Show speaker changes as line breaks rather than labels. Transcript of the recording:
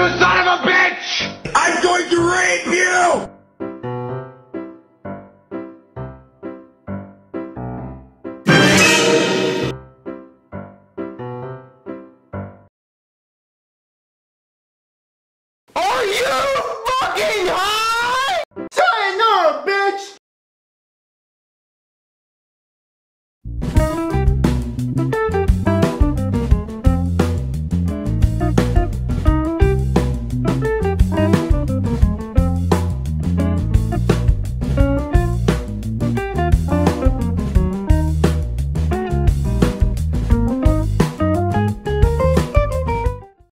you son of a bitch!
I'm going to rape you!
Are you?